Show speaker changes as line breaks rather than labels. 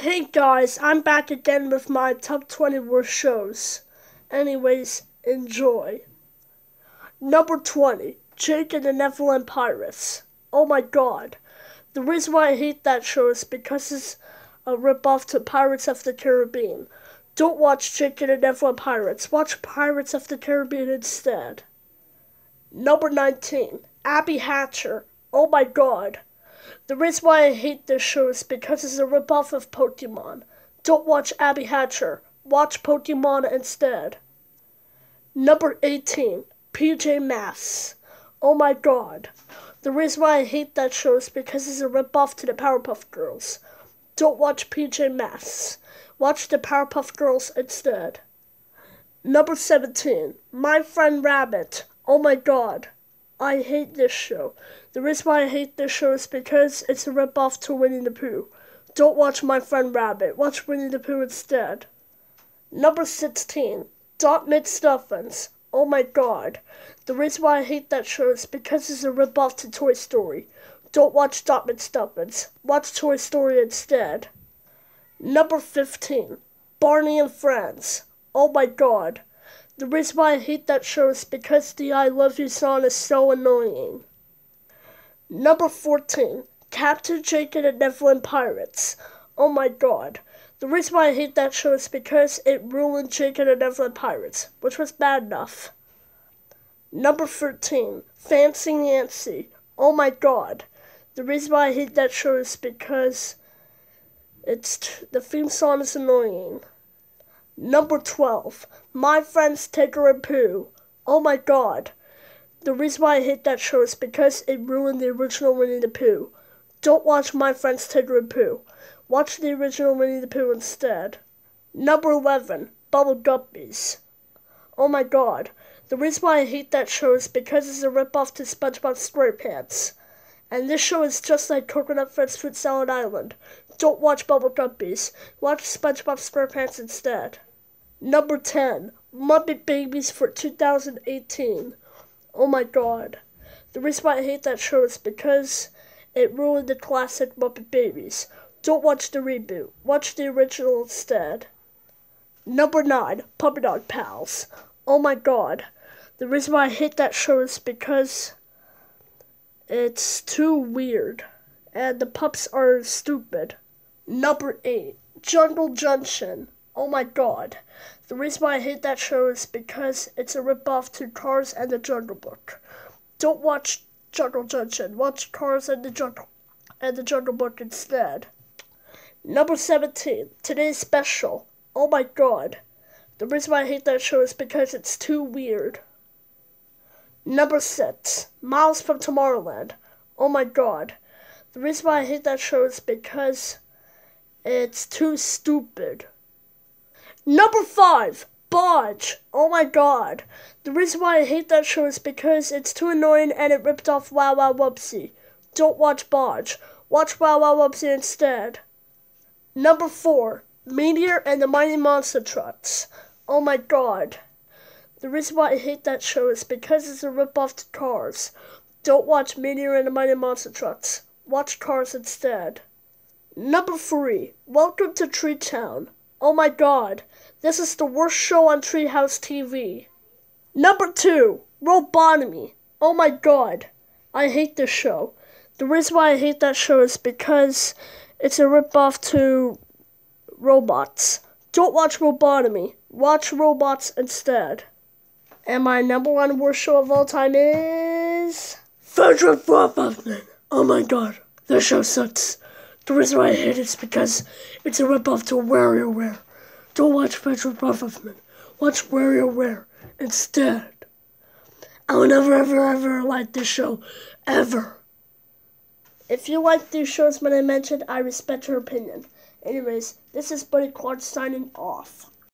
Hey guys, I'm back again with my top 20 worst shows. Anyways, enjoy. Number 20, Jake and the Neverland Pirates. Oh my god. The reason why I hate that show is because it's a ripoff to Pirates of the Caribbean. Don't watch Jake and the Neverland Pirates. Watch Pirates of the Caribbean instead. Number 19, Abby Hatcher. Oh my god. The reason why I hate this show is because it's a ripoff of Pokemon. Don't watch Abby Hatcher. Watch Pokemon instead. Number 18, PJ Masks. Oh my god. The reason why I hate that show is because it's a ripoff to the Powerpuff Girls. Don't watch PJ Masks. Watch the Powerpuff Girls instead. Number 17, My Friend Rabbit. Oh my god. I hate this show. The reason why I hate this show is because it's a ripoff to Winnie the Pooh. Don't watch My Friend Rabbit. Watch Winnie the Pooh instead. Number 16. Doc McStuffins. Oh my god. The reason why I hate that show is because it's a ripoff to Toy Story. Don't watch Doc McStuffins. Watch Toy Story instead. Number 15. Barney and Friends. Oh my god. The reason why I hate that show is because the I Love You song is so annoying. Number 14. Captain Jake and the Neverland Pirates. Oh my god. The reason why I hate that show is because it ruined Jake and the Neverland Pirates, which was bad enough. Number 13. Fancy Nancy. Oh my god. The reason why I hate that show is because it's the theme song is annoying. Number 12. My Friends Tigger and Pooh. Oh my god. The reason why I hate that show is because it ruined the original Winnie the Pooh. Don't watch My Friends Tigger and Pooh. Watch the original Winnie the Pooh instead. Number 11. Bubble Guppies. Oh my god. The reason why I hate that show is because it's a ripoff to SpongeBob SquarePants. And this show is just like Coconut Fred's Fruit Salad Island. Don't watch Bubble Guppies. Watch SpongeBob SquarePants instead. Number 10. Muppet Babies for 2018. Oh my god. The reason why I hate that show is because it ruined the classic Muppet Babies. Don't watch the reboot. Watch the original instead. Number 9. Puppy Dog Pals. Oh my god. The reason why I hate that show is because it's too weird. And the pups are stupid. Number 8. Jungle Junction. Oh my god. The reason why I hate that show is because it's a ripoff to Cars and the Jungle Book. Don't watch Jungle Junction. Watch Cars and the Jungle and the Jungle Book instead. Number 17. Today's special. Oh my god. The reason why I hate that show is because it's too weird. Number 6. Miles from Tomorrowland. Oh my god. The reason why I hate that show is because it's too stupid. Number 5. Boj. Oh my god. The reason why I hate that show is because it's too annoying and it ripped off Wow Wow Wubbzy. Don't watch Boj. Watch Wow Wow Wubbzy instead. Number 4. Meteor and the Mighty Monster Trucks. Oh my god. The reason why I hate that show is because it's a ripoff to Cars. Don't watch Meteor and the Mighty Monster Trucks. Watch Cars instead. Number 3. Welcome to Tree Town. Oh my god. This is the worst show on Treehouse TV. Number 2. Robotomy. Oh my god. I hate this show. The reason why I hate that show is because it's a ripoff to robots. Don't watch Robotomy. Watch robots instead. And my number one worst show of all time is Fetch with Ruff Ruffman. Oh my god, this show sucks. The reason why I hate it is because it's a ripoff to WarioWare. Don't watch Fetch with Ruff Ruffman. Watch WarioWare instead. I will never, ever, ever like this show. Ever. If you like these shows when I mentioned, I respect your opinion. Anyways, this is Buddy Clark signing off.